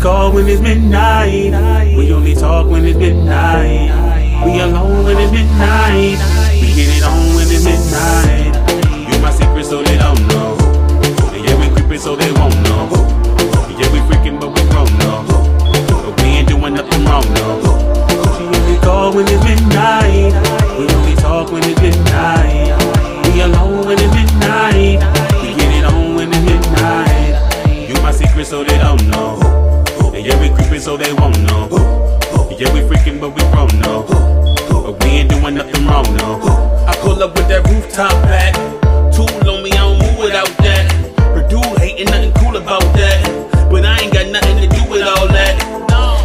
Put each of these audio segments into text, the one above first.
call when it's midnight. We only talk when it's midnight. We alone when it's midnight. We get it on when it's midnight. You my secret so they don't know. And yeah, we creepin' so they won't know. Yeah, we freaking but we grown no. But we ain't doing nothing wrong no. She only call when it's midnight. We only talk when it's midnight. They won't know. Yeah, we freaking but we grown no. But we ain't doing nothing wrong no. I pull up with that rooftop back. Tool on me, I don't move without that. Her dude hating nothing cool about that. But I ain't got nothing to do with all that.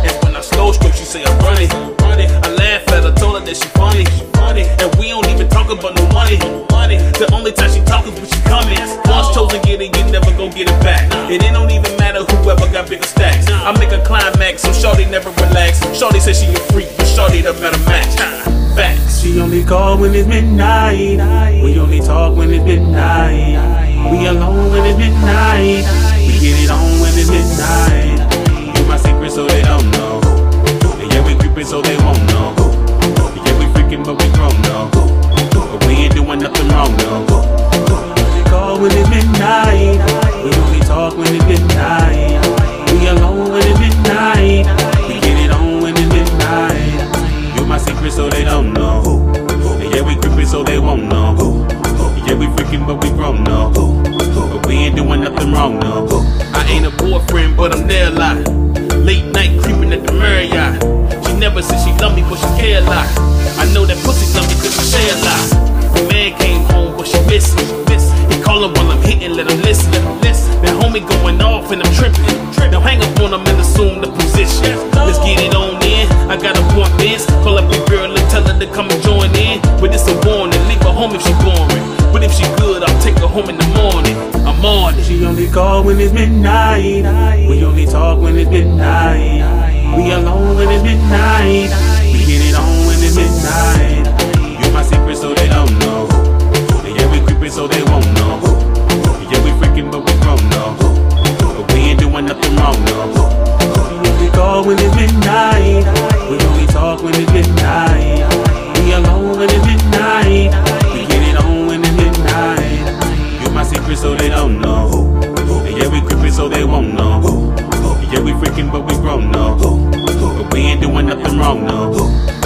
And when I slow stroke, she say I'm running. I laugh at her, told her that she funny. And we don't even talk about no money. The only time she talk is when she coming. Once chosen, get it, you never gon' get it back. Shorty never relax. Shorty says she a freak, but Shorty the better match. Facts. She only call when it's midnight. We only talk when it's midnight. We alone when it's midnight. We get it on so they don't know. Yeah, we creepin' so they won't know. Yeah, we freaking but we grown no. But we ain't doing nothing wrong no. I ain't a boyfriend, but I'm there a lot. Late night creeping at the Marriott. She never said she love me, but she care a lot. I know that pussy love me cause she share a lot. The man came home, but she miss me. He call her while I'm hitting, let him listen. That homie going off and I'm tripping. Now hang up on him and assume the position. Come and join in. But it's a warning, leave her home if she boring. But if she good, I'll take her home in the morning. I'm on it. She only call when it's midnight. We only talk when it's midnight. We alone when it's midnight. working, but we grown, no. But we ain't doing nothing wrong, no.